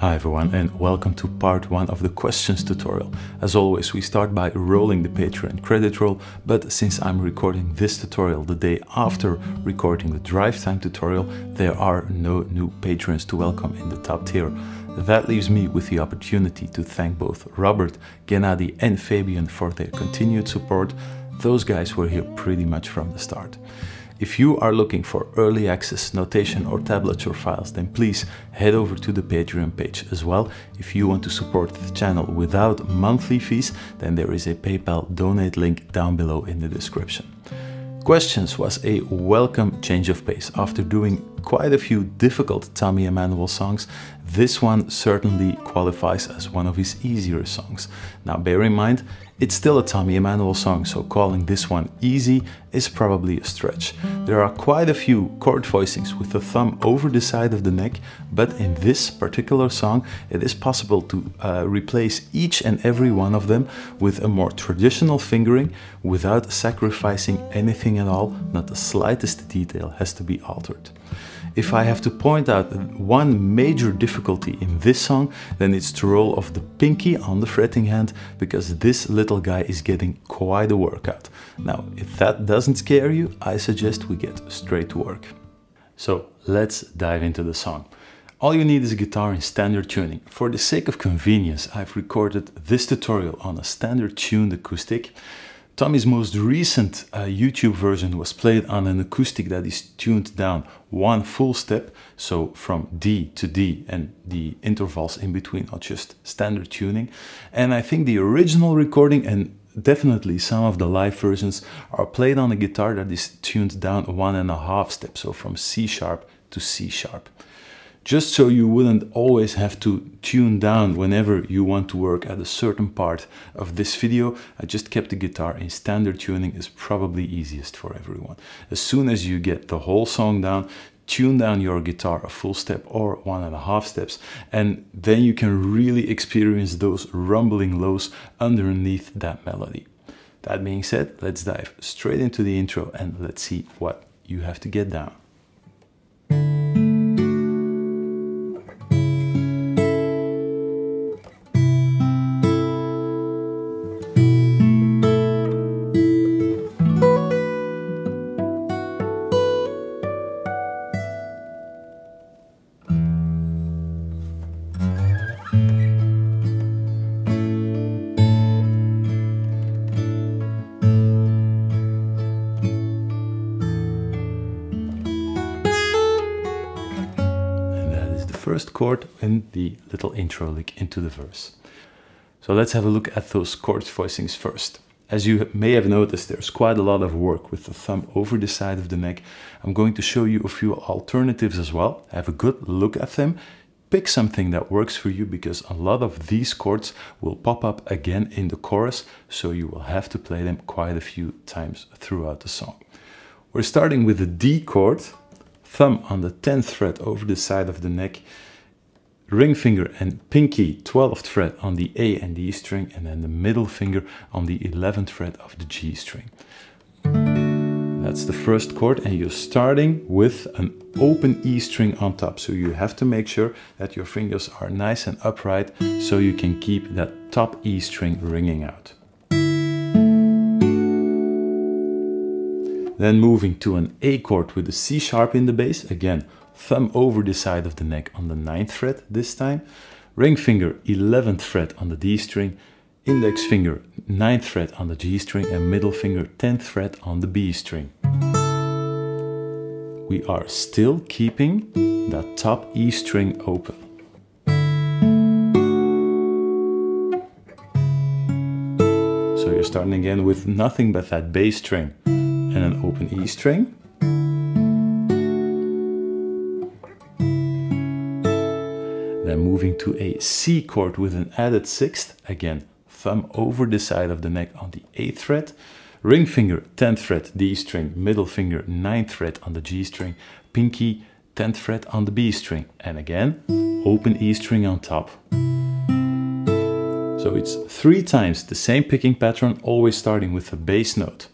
Hi everyone and welcome to part 1 of the questions tutorial. As always we start by rolling the Patreon credit roll but since I'm recording this tutorial the day after recording the drive time tutorial there are no new patrons to welcome in the top tier. That leaves me with the opportunity to thank both Robert, Gennady and Fabian for their continued support. Those guys were here pretty much from the start. If you are looking for early access, notation or tablature files, then please head over to the Patreon page as well. If you want to support the channel without monthly fees, then there is a PayPal donate link down below in the description. Questions was a welcome change of pace. After doing quite a few difficult Tommy Emmanuel songs, this one certainly qualifies as one of his easier songs. Now bear in mind, it's still a Tommy Emmanuel song, so calling this one easy is probably a stretch. There are quite a few chord voicings with the thumb over the side of the neck, but in this particular song it is possible to uh, replace each and every one of them with a more traditional fingering without sacrificing anything at all, not the slightest detail has to be altered. If I have to point out one major difficulty in this song, then it's the role of the pinky on the fretting hand, because this little guy is getting quite a workout. Now, if that doesn't scare you, I suggest we get straight to work. So let's dive into the song. All you need is a guitar in standard tuning. For the sake of convenience, I've recorded this tutorial on a standard tuned acoustic. Tommy's most recent uh, YouTube version was played on an acoustic that is tuned down one full step, so from D to D, and the intervals in between are just standard tuning. And I think the original recording and definitely some of the live versions are played on a guitar that is tuned down one and a half step, so from C sharp to C sharp just so you wouldn't always have to tune down whenever you want to work at a certain part of this video, I just kept the guitar in standard tuning is probably easiest for everyone. As soon as you get the whole song down, tune down your guitar a full step or one and a half steps and then you can really experience those rumbling lows underneath that melody. That being said, let's dive straight into the intro and let's see what you have to get down. First chord and the little intro lick into the verse. So let's have a look at those chord voicings first. As you may have noticed, there's quite a lot of work with the thumb over the side of the neck. I'm going to show you a few alternatives as well. Have a good look at them. Pick something that works for you because a lot of these chords will pop up again in the chorus, so you will have to play them quite a few times throughout the song. We're starting with the D chord, thumb on the 10th fret over the side of the neck, ring finger and pinky 12th fret on the A and D string, and then the middle finger on the 11th fret of the G string. That's the first chord, and you're starting with an open E string on top. So you have to make sure that your fingers are nice and upright so you can keep that top E string ringing out. Then moving to an A chord with a C sharp in the bass, again, thumb over the side of the neck on the 9th fret this time, ring finger 11th fret on the D string, index finger 9th fret on the G string and middle finger 10th fret on the B string. We are still keeping that top E string open. So you're starting again with nothing but that bass string and an open E string. Then moving to a C chord with an added sixth, again thumb over the side of the neck on the 8th fret, ring finger 10th fret D string, middle finger 9th fret on the G string, pinky 10th fret on the B string, and again open E string on top. So it's three times the same picking pattern, always starting with a bass note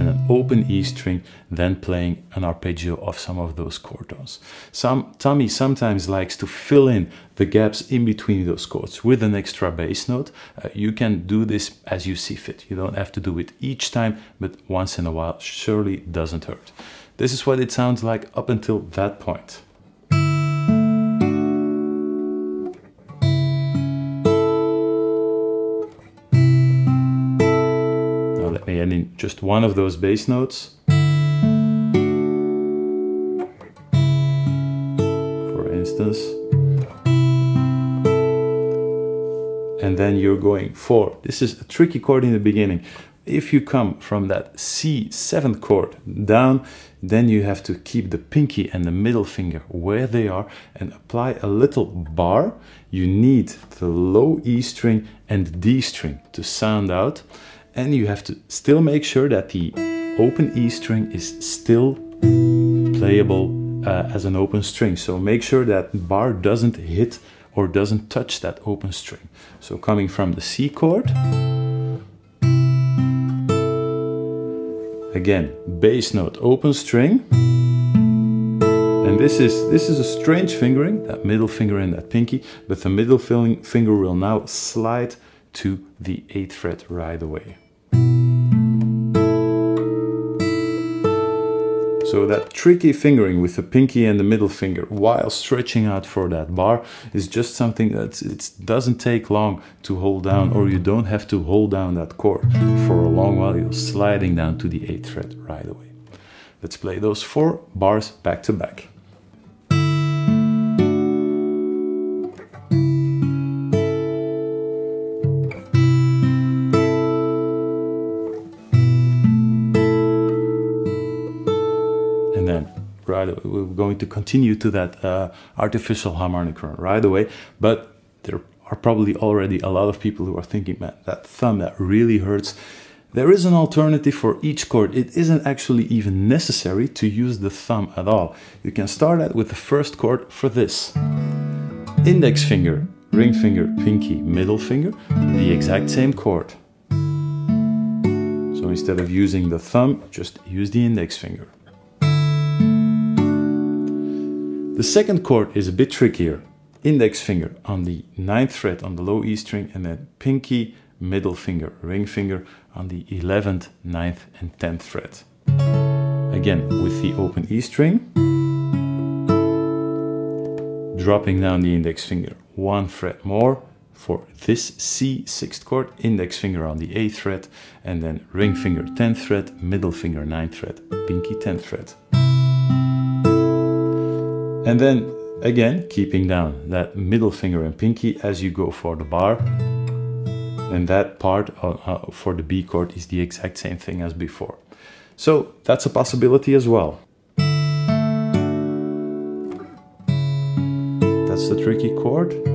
and an open E string, then playing an arpeggio of some of those chord tones. Some, Tommy sometimes likes to fill in the gaps in between those chords with an extra bass note. Uh, you can do this as you see fit. You don't have to do it each time, but once in a while surely doesn't hurt. This is what it sounds like up until that point. And in just one of those bass notes. For instance. And then you're going for, this is a tricky chord in the beginning. If you come from that C7 chord down, then you have to keep the pinky and the middle finger where they are and apply a little bar. You need the low E string and D string to sound out and you have to still make sure that the open E string is still playable uh, as an open string. So make sure that bar doesn't hit or doesn't touch that open string. So coming from the C chord, again, bass note, open string, and this is this is a strange fingering, that middle finger and that pinky, but the middle finger will now slide to the 8th fret right away. So that tricky fingering with the pinky and the middle finger while stretching out for that bar is just something that it doesn't take long to hold down or you don't have to hold down that chord for a long while. You're sliding down to the 8th fret right away. Let's play those four bars back to back. Right we're going to continue to that uh, artificial harmonic right away but there are probably already a lot of people who are thinking man that thumb that really hurts there is an alternative for each chord. It isn't actually even necessary to use the thumb at all. You can start out with the first chord for this. Index finger, ring finger, pinky, middle finger, the exact same chord. So instead of using the thumb, just use the index finger. The second chord is a bit trickier. Index finger on the ninth fret on the low E string and then pinky, middle finger, ring finger on the 11th, 9th and 10th fret. Again with the open E string, dropping down the index finger one fret more for this C sixth chord, index finger on the 8th fret and then ring finger 10th fret, middle finger 9th fret, pinky 10th fret. And then again, keeping down that middle finger and pinky as you go for the bar. And that part uh, uh, for the B chord is the exact same thing as before. So that's a possibility as well. That's the tricky chord.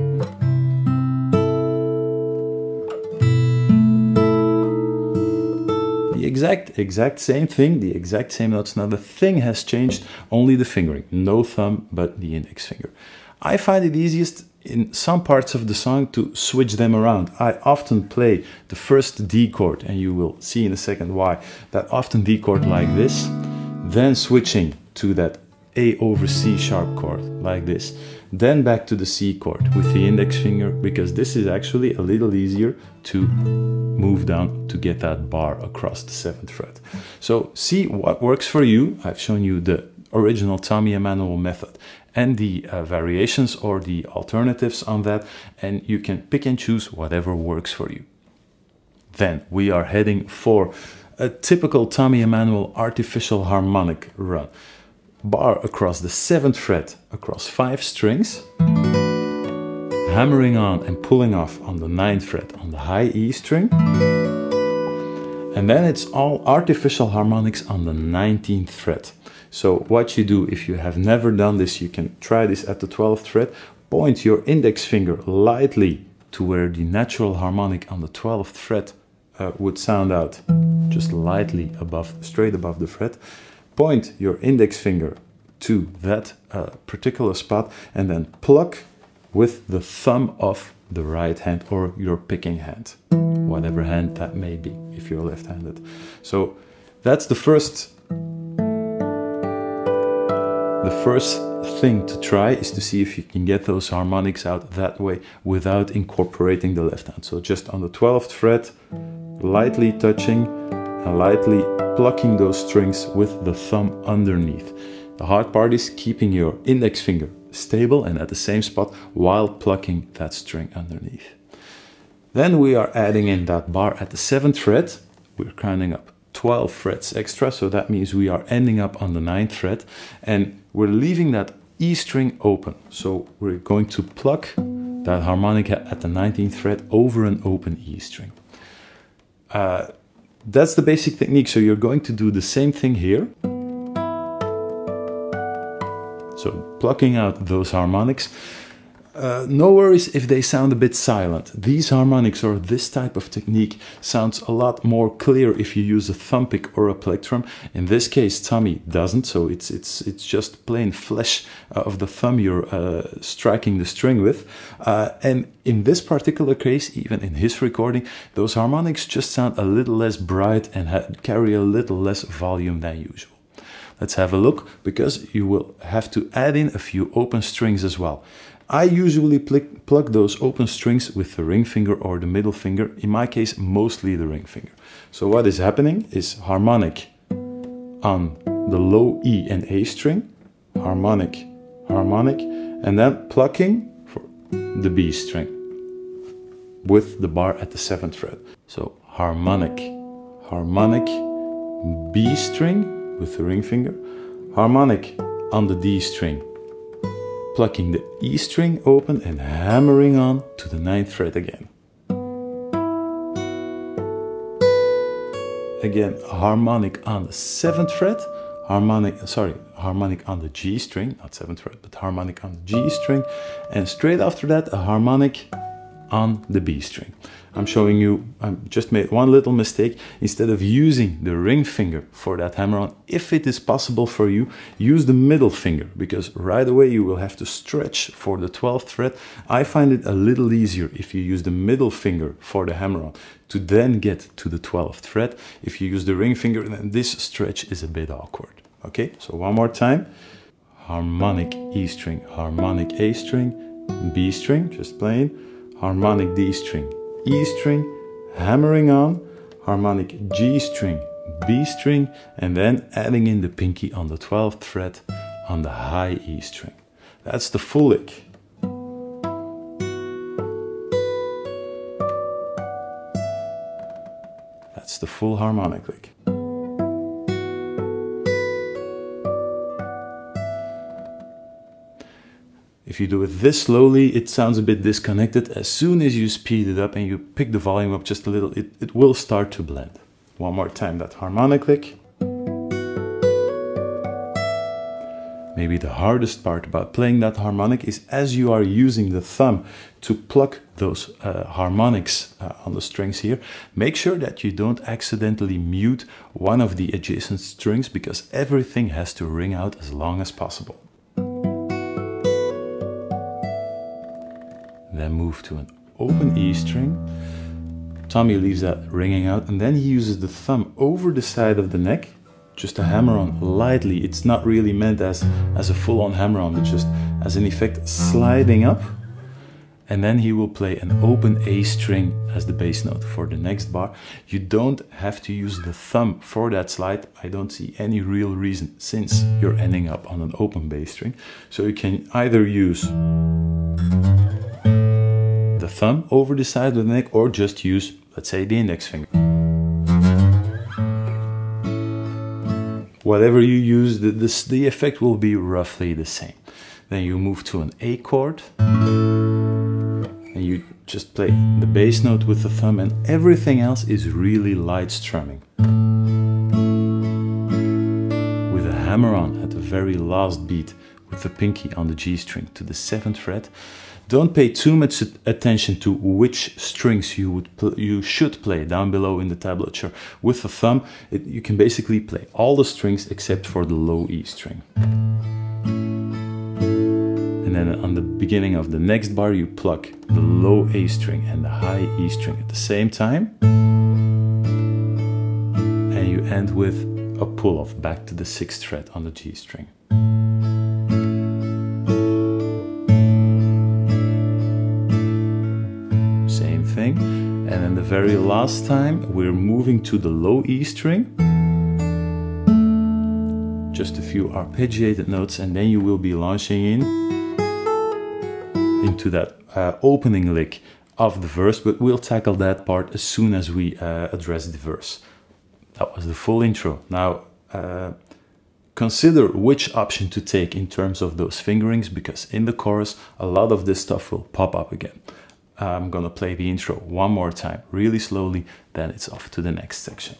Exact, exact same thing, the exact same notes. Now the thing has changed, only the fingering, no thumb, but the index finger. I find it easiest in some parts of the song to switch them around. I often play the first D chord, and you will see in a second why, that often D chord like this, then switching to that A over C sharp chord like this, then back to the C chord with the index finger, because this is actually a little easier to move down to get that bar across the seventh fret. So see what works for you. I've shown you the original Tommy Emmanuel method and the uh, variations or the alternatives on that and you can pick and choose whatever works for you. Then we are heading for a typical Tommy Emmanuel artificial harmonic run. Bar across the 7th fret across 5 strings hammering on and pulling off on the 9th fret on the high E string. And then it's all artificial harmonics on the 19th fret. So what you do if you have never done this, you can try this at the 12th fret. Point your index finger lightly to where the natural harmonic on the 12th fret uh, would sound out, just lightly above, straight above the fret. Point your index finger to that uh, particular spot and then pluck with the thumb of the right hand or your picking hand, whatever hand that may be if you're left-handed. So That's the first the first thing to try is to see if you can get those harmonics out that way without incorporating the left hand. So just on the 12th fret, lightly touching and lightly plucking those strings with the thumb underneath. The hard part is keeping your index finger stable and at the same spot while plucking that string underneath. Then we are adding in that bar at the 7th fret. We're counting up 12 frets extra, so that means we are ending up on the 9th fret and we're leaving that E string open. So we're going to pluck that harmonica at the 19th fret over an open E string. Uh, that's the basic technique. So you're going to do the same thing here. So plucking out those harmonics. Uh, no worries if they sound a bit silent. These harmonics or this type of technique sounds a lot more clear if you use a thumb pick or a plectrum. In this case, Tommy doesn't, so it's it's it's just plain flesh uh, of the thumb you're uh, striking the string with. Uh, and in this particular case, even in his recording, those harmonics just sound a little less bright and carry a little less volume than usual. Let's have a look because you will have to add in a few open strings as well. I usually plug those open strings with the ring finger or the middle finger, in my case mostly the ring finger. So what is happening is harmonic on the low E and A string, harmonic, harmonic, and then plucking for the B string with the bar at the 7th fret. So harmonic, harmonic, B string with the ring finger, harmonic on the D string plucking the E string open and hammering on to the ninth fret again. Again, harmonic on the seventh fret, harmonic, sorry, harmonic on the G string, not seventh fret, but harmonic on the G string, and straight after that, a harmonic on the B string. I'm showing you, I just made one little mistake. Instead of using the ring finger for that hammer-on, if it is possible for you, use the middle finger because right away you will have to stretch for the 12th fret. I find it a little easier if you use the middle finger for the hammer-on to then get to the 12th fret. If you use the ring finger, then this stretch is a bit awkward. Okay, so one more time. Harmonic E string, harmonic A string, B string, just plain, harmonic D string, E string, hammering on, harmonic G string, B string, and then adding in the pinky on the 12th fret on the high E string. That's the full lick. That's the full harmonic lick. If you do it this slowly, it sounds a bit disconnected. As soon as you speed it up and you pick the volume up just a little, it, it will start to blend. One more time, that harmonic lick. Maybe the hardest part about playing that harmonic is as you are using the thumb to pluck those uh, harmonics uh, on the strings here, make sure that you don't accidentally mute one of the adjacent strings because everything has to ring out as long as possible. Then move to an open E string. Tommy leaves that ringing out and then he uses the thumb over the side of the neck just to hammer on lightly. It's not really meant as, as a full-on hammer on, it's just as an effect sliding up. And then he will play an open A string as the bass note for the next bar. You don't have to use the thumb for that slide. I don't see any real reason since you're ending up on an open bass string. So you can either use thumb over the side of the neck or just use, let's say, the index finger. Whatever you use, the, the, the effect will be roughly the same. Then you move to an A chord and you just play the bass note with the thumb and everything else is really light strumming. With a hammer on at the very last beat with the pinky on the G string to the 7th fret don't pay too much attention to which strings you would you should play down below in the tablature. With the thumb, it, you can basically play all the strings except for the low E string. And then on the beginning of the next bar, you pluck the low A string and the high E string at the same time. And you end with a pull off back to the sixth fret on the G string. And then the very last time we're moving to the low E string. Just a few arpeggiated notes and then you will be launching in into that uh, opening lick of the verse, but we'll tackle that part as soon as we uh, address the verse. That was the full intro. Now, uh, consider which option to take in terms of those fingerings, because in the chorus, a lot of this stuff will pop up again. I'm gonna play the intro one more time, really slowly, then it's off to the next section.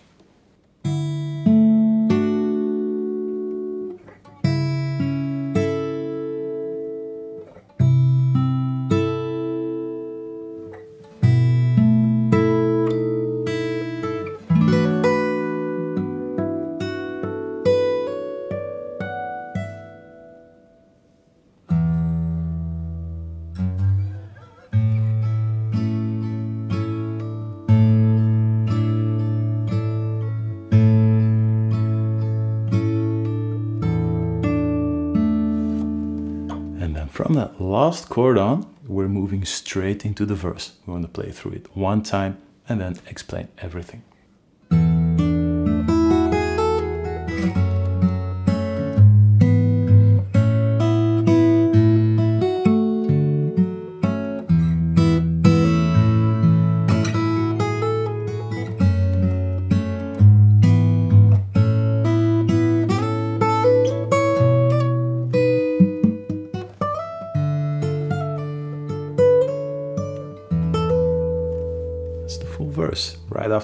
From that last chord on, we're moving straight into the verse. We're going to play through it one time and then explain everything.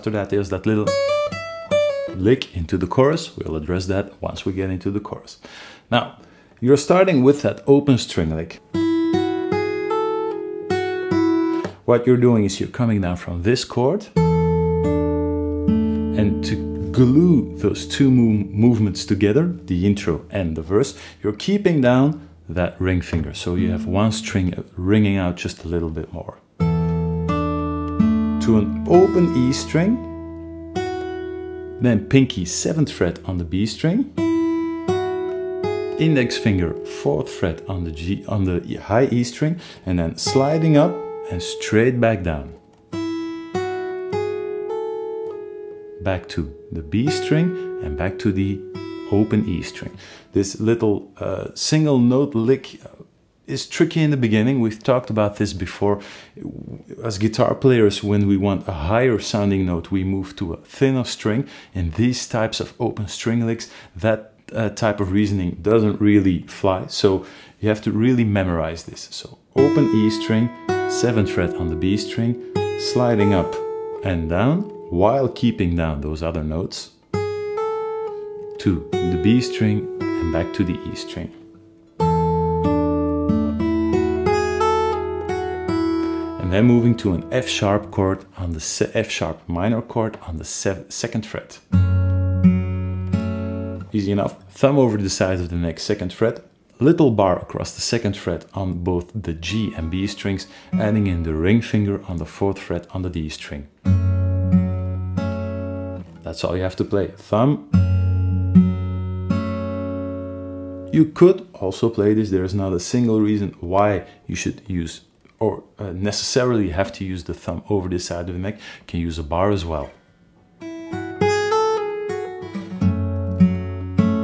After that, there's that little lick into the chorus. We'll address that once we get into the chorus. Now, you're starting with that open string lick. What you're doing is you're coming down from this chord and to glue those two movements together, the intro and the verse, you're keeping down that ring finger. So you have one string ringing out just a little bit more to an open E string, then pinky 7th fret on the B string, index finger 4th fret on the G on the high E string, and then sliding up and straight back down. Back to the B string and back to the open E string. This little uh, single note lick is tricky in the beginning. We've talked about this before. As guitar players, when we want a higher sounding note, we move to a thinner string. In these types of open string licks, that uh, type of reasoning doesn't really fly. So you have to really memorize this. So open E string, 7th fret on the B string, sliding up and down while keeping down those other notes to the B string and back to the E string. Then moving to an F sharp chord on the F sharp minor chord on the second fret. Easy enough. Thumb over the side of the next second fret, little bar across the second fret on both the G and B strings, adding in the ring finger on the fourth fret on the D string. That's all you have to play. Thumb. You could also play this, there is not a single reason why you should use or uh, necessarily have to use the thumb over the side of the neck, you can use a bar as well.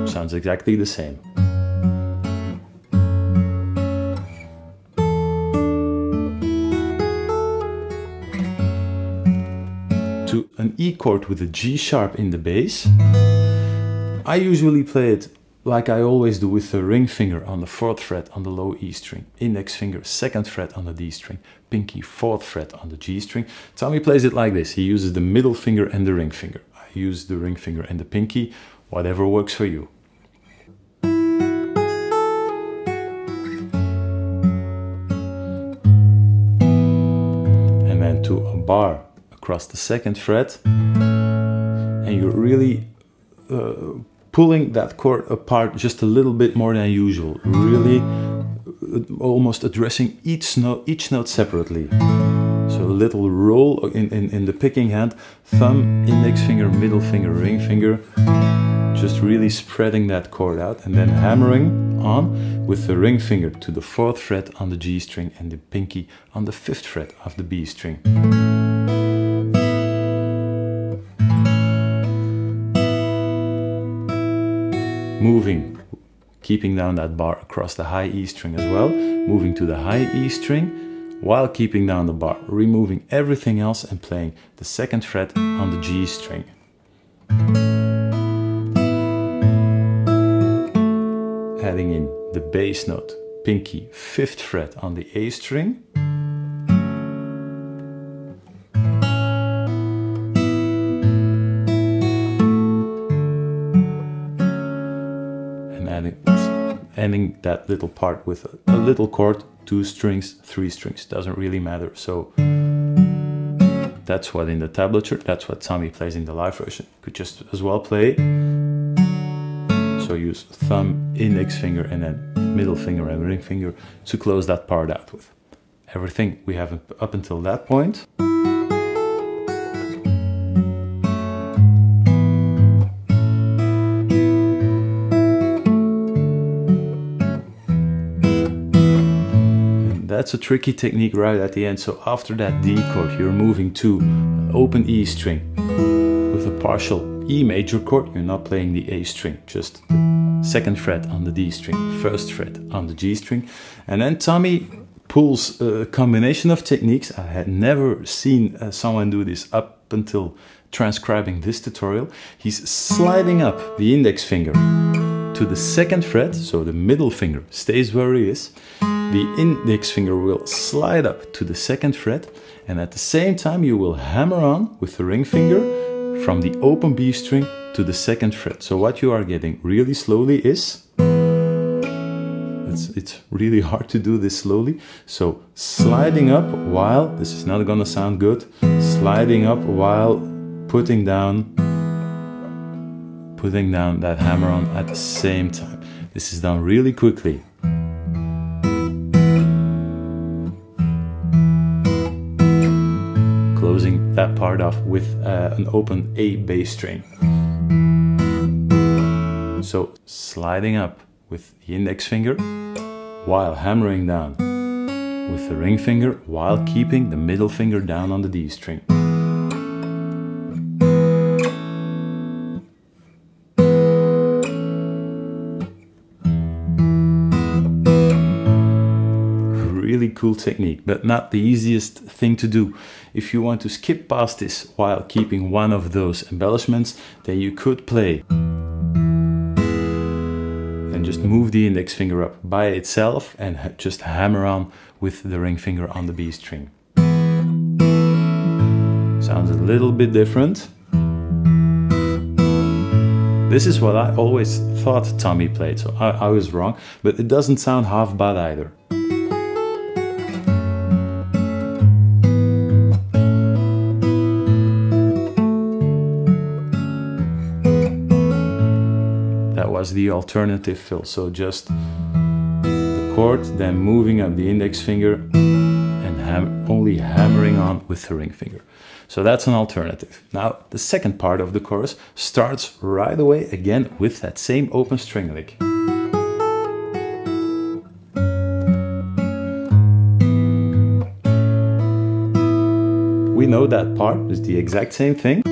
Sounds exactly the same. To an E chord with a G sharp in the bass, I usually play it like I always do with the ring finger on the 4th fret on the low E string, index finger 2nd fret on the D string, pinky 4th fret on the G string. Tommy plays it like this. He uses the middle finger and the ring finger. I use the ring finger and the pinky, whatever works for you. And then to a bar across the 2nd fret. And you really uh, pulling that chord apart just a little bit more than usual, really uh, almost addressing each note, each note separately. So a little roll in, in, in the picking hand, thumb, index finger, middle finger, ring finger, just really spreading that chord out and then hammering on with the ring finger to the fourth fret on the G string and the pinky on the fifth fret of the B string. Moving, keeping down that bar across the high E string as well, moving to the high E string, while keeping down the bar, removing everything else and playing the second fret on the G string. Adding in the bass note, pinky, fifth fret on the A string. Ending that little part with a, little chord two strings, three strings, doesn't really matter. So that's what in the tablature, that's what Tommy plays in the live version. Could just as well play. So use thumb, index finger, and then middle finger and ring finger to close that part out with. Everything we have up until that point. That's a tricky technique right at the end. So after that D chord, you're moving to open E string with a partial E major chord. You're not playing the A string, just second fret on the D string, first fret on the G string. And then Tommy pulls a combination of techniques. I had never seen uh, someone do this up until transcribing this tutorial. He's sliding up the index finger to the second fret, so the middle finger stays where it is the index finger will slide up to the second fret and at the same time you will hammer on with the ring finger from the open B string to the second fret. So what you are getting really slowly is it's, it's really hard to do this slowly. So sliding up while, this is not gonna sound good, sliding up while putting down putting down that hammer on at the same time. This is done really quickly. That part off with uh, an open A bass string. So sliding up with the index finger while hammering down with the ring finger while keeping the middle finger down on the D string. Cool technique, but not the easiest thing to do. If you want to skip past this while keeping one of those embellishments, then you could play and just move the index finger up by itself and just hammer on with the ring finger on the B string. Sounds a little bit different. This is what I always thought Tommy played, so I, I was wrong, but it doesn't sound half bad either. Alternative fill. So just the chord, then moving up the index finger and ham only hammering on with the ring finger. So that's an alternative. Now, the second part of the chorus starts right away again with that same open string lick. We know that part is the exact same thing.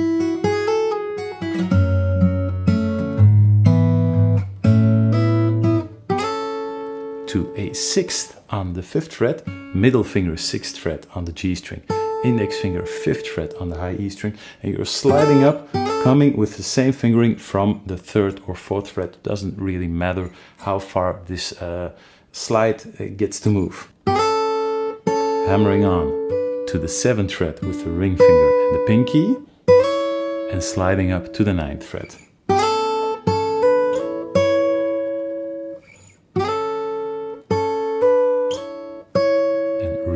To a sixth on the fifth fret, middle finger sixth fret on the G string, index finger fifth fret on the high E string, and you're sliding up, coming with the same fingering from the third or fourth fret. Doesn't really matter how far this uh, slide uh, gets to move. Hammering on to the seventh fret with the ring finger and the pinky, and sliding up to the ninth fret.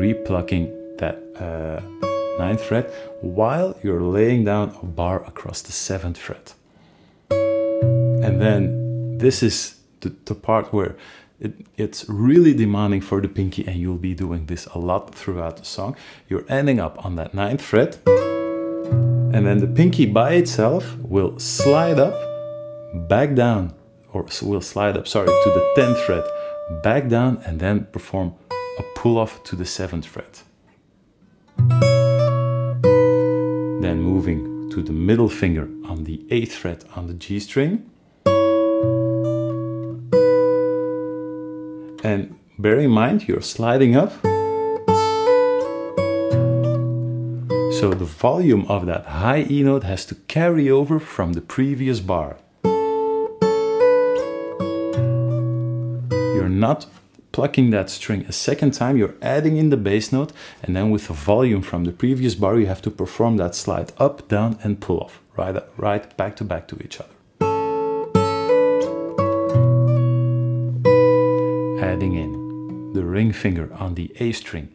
Replucking that uh, ninth fret while you're laying down a bar across the seventh fret. And then this is the, the part where it, it's really demanding for the pinky and you'll be doing this a lot throughout the song. You're ending up on that ninth fret and then the pinky by itself will slide up back down, or we'll slide up, sorry, to the 10th fret, back down, and then perform a pull off to the 7th fret. Then moving to the middle finger on the 8th fret on the G string. And bear in mind, you're sliding up. So the volume of that high E note has to carry over from the previous bar. You're not plucking that string a second time, you're adding in the bass note, and then with the volume from the previous bar, you have to perform that slide up, down, and pull off, right, right back to back to each other. Adding in the ring finger on the A string,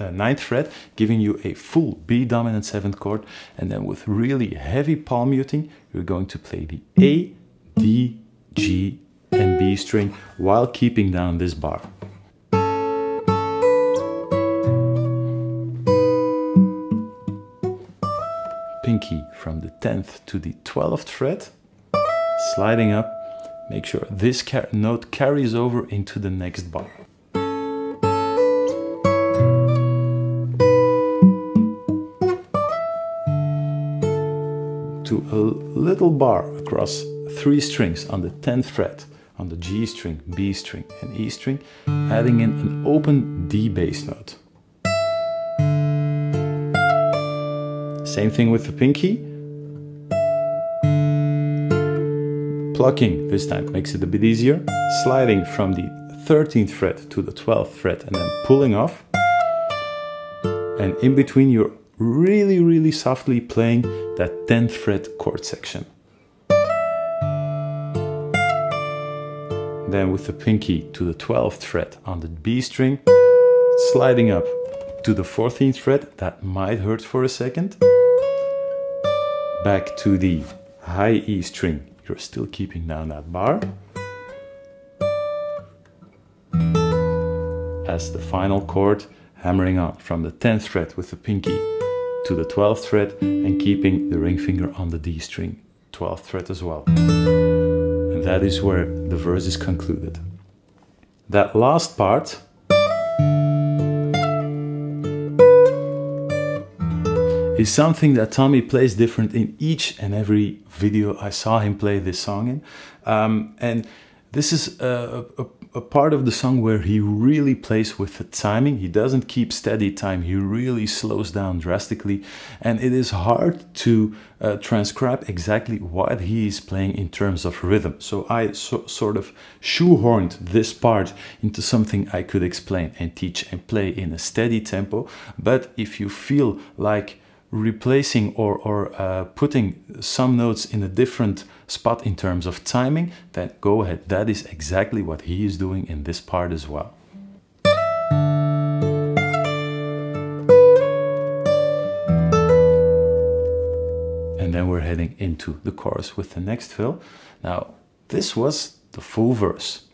uh, ninth fret, giving you a full B dominant seventh chord, and then with really heavy palm muting, you're going to play the A, D, G, and B string while keeping down this bar. Pinky from the 10th to the 12th fret, sliding up, make sure this car note carries over into the next bar. to a little bar across three strings on the 10th fret on the G string, B string and E string, adding in an open D bass note. Same thing with the pinky. Plucking this time makes it a bit easier. Sliding from the 13th fret to the 12th fret and then pulling off. And in between you're really, really softly playing that 10th fret chord section. Then with the pinky to the 12th fret on the B string, sliding up to the 14th fret, that might hurt for a second. Back to the high E string, you're still keeping down that bar. As the final chord, hammering on from the 10th fret with the pinky to the 12th fret and keeping the ring finger on the D string, 12th fret as well. That is where the verse is concluded. That last part is something that Tommy plays different in each and every video I saw him play this song in. Um, and this is a, a, a, part of the song where he really plays with the timing. He doesn't keep steady time. He really slows down drastically. And it is hard to uh, transcribe exactly what he is playing in terms of rhythm. So I so, sort of shoehorned this part into something I could explain and teach and play in a steady tempo. But if you feel like replacing or, or uh, putting some notes in a different spot in terms of timing, then go ahead. That is exactly what he is doing in this part as well. And then we're heading into the chorus with the next fill. Now, this was the full verse.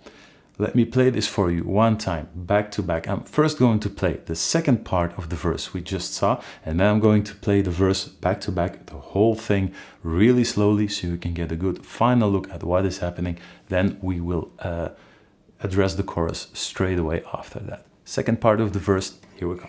Let me play this for you one time, back to back. I'm first going to play the second part of the verse we just saw, and then I'm going to play the verse back to back, the whole thing really slowly so you can get a good final look at what is happening. Then we will uh, address the chorus straight away after that. Second part of the verse, here we go.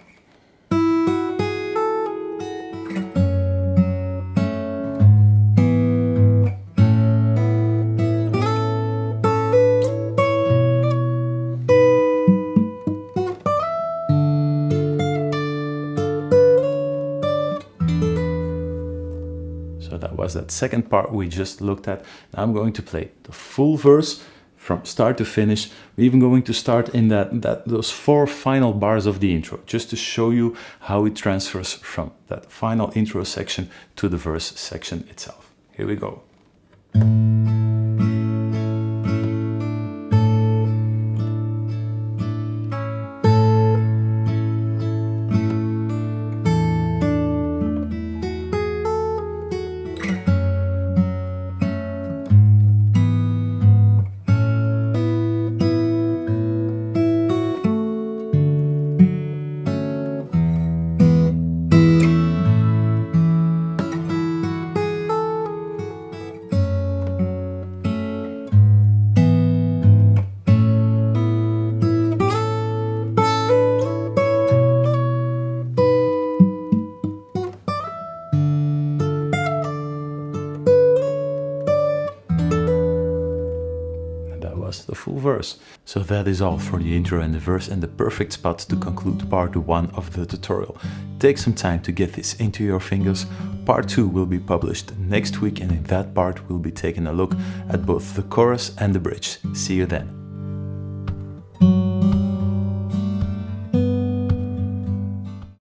Second part we just looked at. Now I'm going to play the full verse from start to finish. We're even going to start in that, that those four final bars of the intro, just to show you how it transfers from that final intro section to the verse section itself. Here we go. So that is all for the intro and the verse and the perfect spot to conclude part 1 of the tutorial. Take some time to get this into your fingers. Part 2 will be published next week and in that part we'll be taking a look at both the chorus and the bridge. See you then.